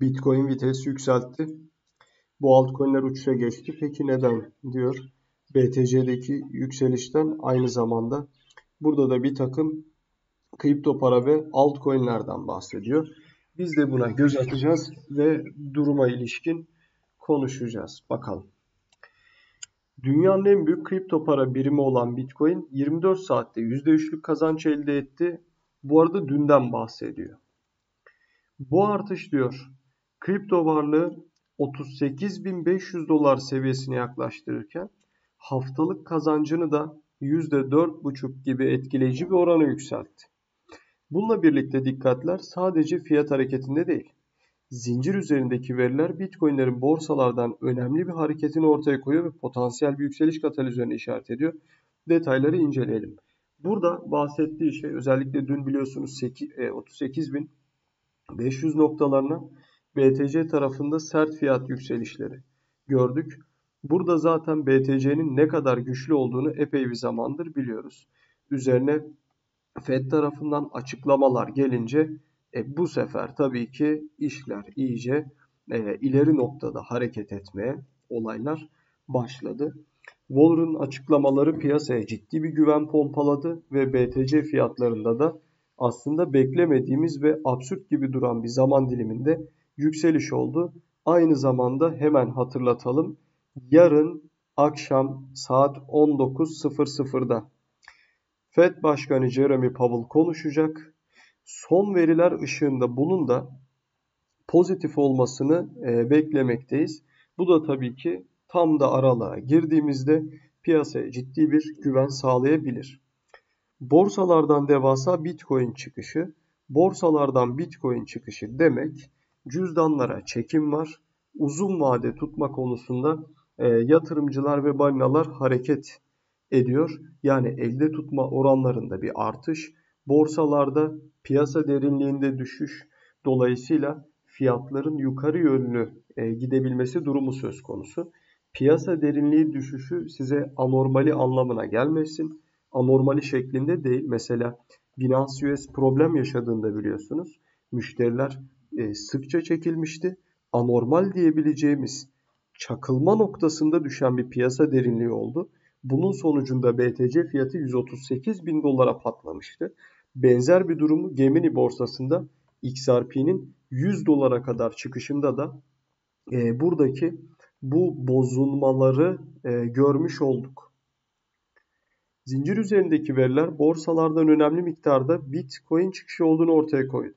Bitcoin vites yükseltti. Bu altcoin'ler uçuşa geçti. Peki neden diyor. BTC'deki yükselişten aynı zamanda burada da bir takım kripto para ve altcoin'lerden bahsediyor. Biz de buna göz atacağız ve duruma ilişkin konuşacağız. Bakalım. Dünyanın en büyük kripto para birimi olan Bitcoin 24 saatte %3'lük kazanç elde etti. Bu arada dünden bahsediyor. Bu artış diyor kripto varlığı 38.500 dolar seviyesine yaklaştırırken haftalık kazancını da %4,5 gibi etkileyici bir orana yükseltti. Bununla birlikte dikkatler sadece fiyat hareketinde değil. Zincir üzerindeki veriler Bitcoin'lerin borsalardan önemli bir hareketini ortaya koyuyor ve potansiyel bir yükseliş katalizörüne işaret ediyor. Detayları inceleyelim. Burada bahsettiği şey özellikle dün biliyorsunuz 38.500 e, noktalarına BTC tarafında sert fiyat yükselişleri gördük. Burada zaten BTC'nin ne kadar güçlü olduğunu epey bir zamandır biliyoruz. Üzerine Fed tarafından açıklamalar gelince e, bu sefer tabii ki işler iyice e, ileri noktada hareket etmeye olaylar başladı. Waller'ın açıklamaları piyasaya ciddi bir güven pompaladı ve BTC fiyatlarında da aslında beklemediğimiz ve absürt gibi duran bir zaman diliminde yükseliş oldu. Aynı zamanda hemen hatırlatalım. Yarın akşam saat 19.00'da Fed Başkanı Jeremy Powell konuşacak. Son veriler ışığında bunun da pozitif olmasını e, beklemekteyiz. Bu da tabii ki tam da aralığa girdiğimizde piyasaya ciddi bir güven sağlayabilir. Borsalardan devasa Bitcoin çıkışı, borsalardan Bitcoin çıkışı demek cüzdanlara çekim var. Uzun vade tutma konusunda e, yatırımcılar ve balinalar hareket ediyor. Yani elde tutma oranlarında bir artış, borsalarda piyasa derinliğinde düşüş, dolayısıyla fiyatların yukarı yönlü e, gidebilmesi durumu söz konusu. Piyasa derinliği düşüşü size anormali anlamına gelmesin. Anormali şeklinde değil. Mesela Binance US problem yaşadığında biliyorsunuz. Müşteriler e, sıkça çekilmişti. Anormal diyebileceğimiz çakılma noktasında düşen bir piyasa derinliği oldu. Bunun sonucunda BTC fiyatı 138 bin dolara patlamıştı. Benzer bir durumu Gemini borsasında XRP'nin 100 dolara kadar çıkışında da e, buradaki bu bozulmaları e, görmüş olduk. Zincir üzerindeki veriler borsalardan önemli miktarda Bitcoin çıkışı olduğunu ortaya koydu.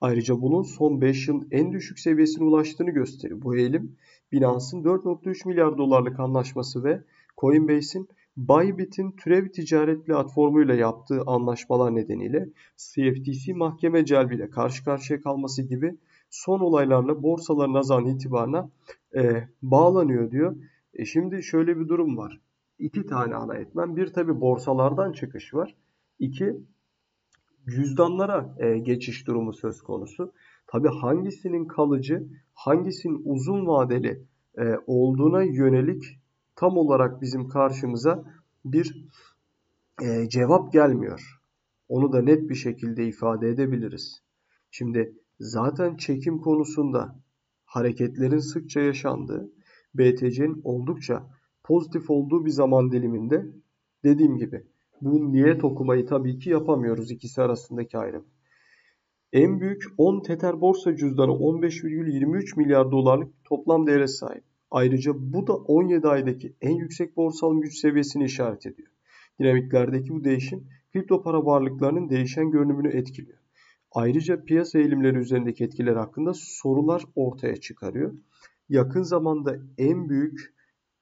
Ayrıca bunun son 5 yılın en düşük seviyesine ulaştığını gösteriyor. Bu eğilim Binance'ın 4.3 milyar dolarlık anlaşması ve Coinbase'in Bybit'in türev ticaret platformuyla yaptığı anlaşmalar nedeniyle CFTC mahkeme celbiyle karşı karşıya kalması gibi son olaylarla borsaların azan itibarına e, bağlanıyor diyor. E şimdi şöyle bir durum var. İki tane ana etmen. Bir tabi borsalardan çıkış var. İki cüzdanlara e, geçiş durumu söz konusu. Tabi hangisinin kalıcı, hangisinin uzun vadeli e, olduğuna yönelik tam olarak bizim karşımıza bir e, cevap gelmiyor. Onu da net bir şekilde ifade edebiliriz. Şimdi zaten çekim konusunda hareketlerin sıkça yaşandığı, BTC'nin oldukça pozitif olduğu bir zaman diliminde dediğim gibi bu niyet okumayı tabii ki yapamıyoruz ikisi arasındaki ayrım. En büyük 10 Tether borsa cüzdanı 15,23 milyar dolarlık toplam değere sahip. Ayrıca bu da 17 aydaki en yüksek borsal güç seviyesini işaret ediyor. Dinamiklerdeki bu değişim kripto para varlıklarının değişen görünümünü etkiliyor. Ayrıca piyasa eğilimleri üzerindeki etkiler hakkında sorular ortaya çıkarıyor. Yakın zamanda en büyük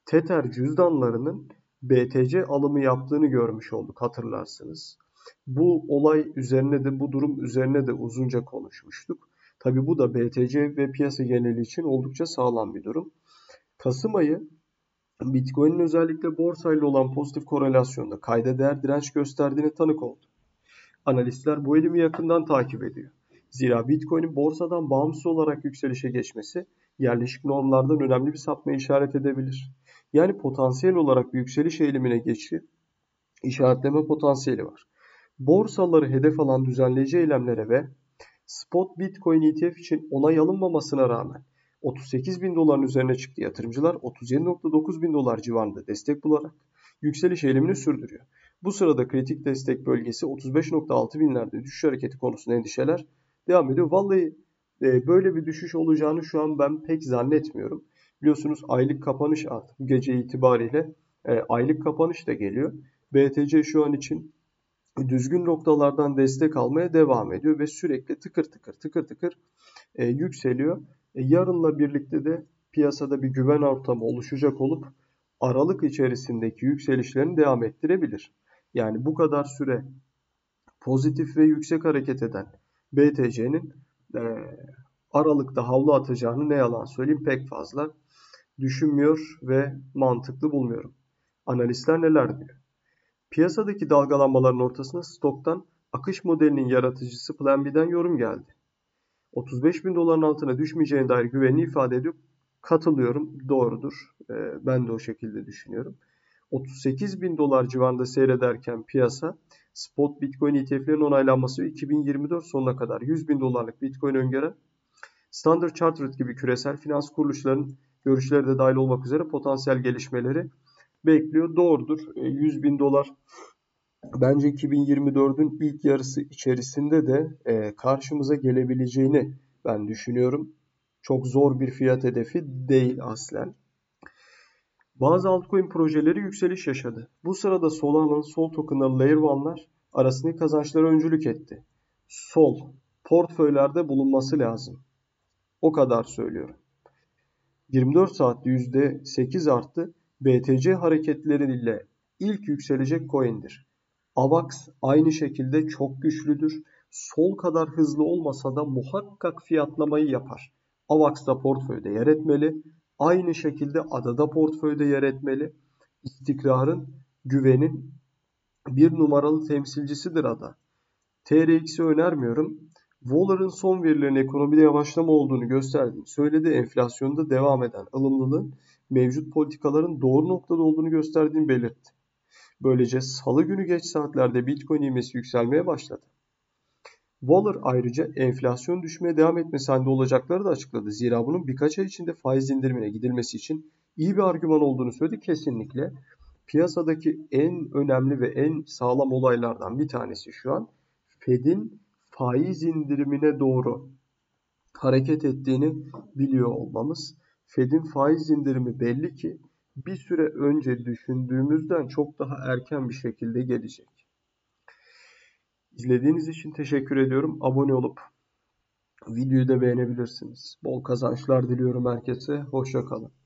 Tether cüzdanlarının BTC alımı yaptığını görmüş olduk hatırlarsınız. Bu olay üzerine de bu durum üzerine de uzunca konuşmuştuk. Tabi bu da BTC ve piyasa geneli için oldukça sağlam bir durum. Kasım ayı Bitcoin'in özellikle borsayla olan pozitif korelasyonda kayda değer direnç gösterdiğine tanık oldu. Analistler bu elimi yakından takip ediyor. Zira Bitcoin'in borsadan bağımsız olarak yükselişe geçmesi yerleşik normlardan önemli bir sapma işaret edebilir. Yani potansiyel olarak yükseliş eğilimine geçi işaretleme potansiyeli var. Borsaları hedef alan düzenleyici eylemlere ve Spot Bitcoin ETF için onay alınmamasına rağmen 38 bin doların üzerine çıktı yatırımcılar 37.9 bin dolar civarında destek bularak yükseliş eğilimini sürdürüyor. Bu sırada kritik destek bölgesi 35.6 binlerde düşüş hareketi konusunda endişeler devam ediyor. Vallahi e, böyle bir düşüş olacağını şu an ben pek zannetmiyorum. Biliyorsunuz aylık kapanış artık gece itibariyle e, aylık kapanış da geliyor. BTC şu an için düzgün noktalardan destek almaya devam ediyor ve sürekli tıkır tıkır tıkır tıkır e, yükseliyor. E, yarınla birlikte de piyasada bir güven ortamı oluşacak olup aralık içerisindeki yükselişlerini devam ettirebilir. Yani bu kadar süre pozitif ve yüksek hareket eden BTC'nin e, aralıkta havlu atacağını ne yalan söyleyeyim pek fazla düşünmüyor ve mantıklı bulmuyorum. Analistler neler diyor? Piyasadaki dalgalanmaların ortasında stoktan akış modelinin yaratıcısı Plan B'den yorum geldi. 35 bin doların altına düşmeyeceğine dair güvenini ifade ediyor. Katılıyorum, doğrudur. Ee, ben de o şekilde düşünüyorum. 38 bin dolar civarında seyrederken piyasa spot Bitcoin ETF'lerin onaylanması ve 2024 sonuna kadar 100 bin dolarlık Bitcoin öngören Standard Chartered gibi küresel finans kuruluşlarının görüşleri de dahil olmak üzere potansiyel gelişmeleri bekliyor. Doğrudur. 100 e, bin dolar bence 2024'ün ilk yarısı içerisinde de e, karşımıza gelebileceğini ben düşünüyorum. Çok zor bir fiyat hedefi değil aslen. Bazı altcoin projeleri yükseliş yaşadı. Bu sırada Solana'nın sol tokenları Layer 1'lar arasındaki kazançlara öncülük etti. Sol portföylerde bulunması lazım. O kadar söylüyorum. 24 saatte %8 arttı. BTC hareketleriyle ilk yükselecek coin'dir. AVAX aynı şekilde çok güçlüdür. Sol kadar hızlı olmasa da muhakkak fiyatlamayı yapar. AVAX da portföyde yer etmeli. Aynı şekilde adada portföyde yer etmeli. İstikrarın, güvenin bir numaralı temsilcisidir ada. TRX'i önermiyorum. Waller'ın son verilerin ekonomide yavaşlama olduğunu gösterdiğini söyledi. Enflasyonda devam eden ılımlılığın mevcut politikaların doğru noktada olduğunu gösterdiğini belirtti. Böylece salı günü geç saatlerde Bitcoin ivmesi yükselmeye başladı. Waller ayrıca enflasyon düşmeye devam etmesi halinde olacakları da açıkladı. Zira bunun birkaç ay içinde faiz indirimine gidilmesi için iyi bir argüman olduğunu söyledi. Kesinlikle piyasadaki en önemli ve en sağlam olaylardan bir tanesi şu an Fed'in faiz indirimine doğru hareket ettiğini biliyor olmamız. Fed'in faiz indirimi belli ki bir süre önce düşündüğümüzden çok daha erken bir şekilde gelecek. İzlediğiniz için teşekkür ediyorum. Abone olup videoyu da beğenebilirsiniz. Bol kazançlar diliyorum herkese. Hoşçakalın.